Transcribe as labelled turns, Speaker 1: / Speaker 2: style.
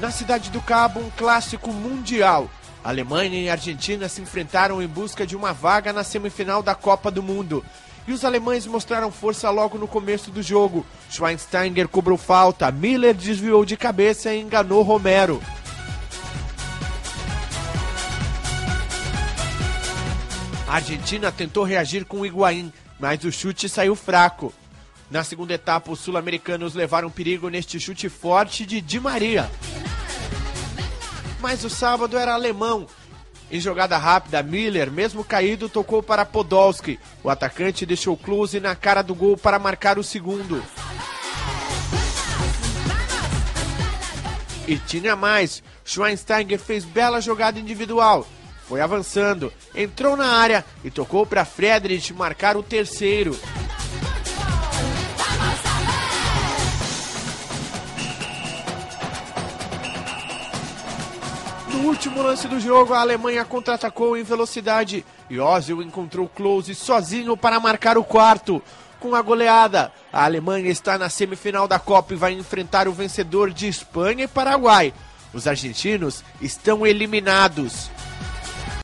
Speaker 1: Na cidade do Cabo, um clássico mundial. Alemanha e Argentina se enfrentaram em busca de uma vaga na semifinal da Copa do Mundo. E os alemães mostraram força logo no começo do jogo. Schweinsteiger cobrou falta, Miller desviou de cabeça e enganou Romero. A Argentina tentou reagir com Higuaín, mas o chute saiu fraco. Na segunda etapa, os sul-americanos levaram perigo neste chute forte de Di Maria. Mas o sábado era alemão. Em jogada rápida, Miller, mesmo caído, tocou para Podolski. O atacante deixou Klose na cara do gol para marcar o segundo. E tinha mais. Schweinsteiger fez bela jogada individual. Foi avançando, entrou na área e tocou para Friedrich marcar o terceiro. No último lance do jogo, a Alemanha contra-atacou em velocidade e Ozil encontrou Klose sozinho para marcar o quarto. Com a goleada, a Alemanha está na semifinal da Copa e vai enfrentar o vencedor de Espanha e Paraguai. Os argentinos estão eliminados.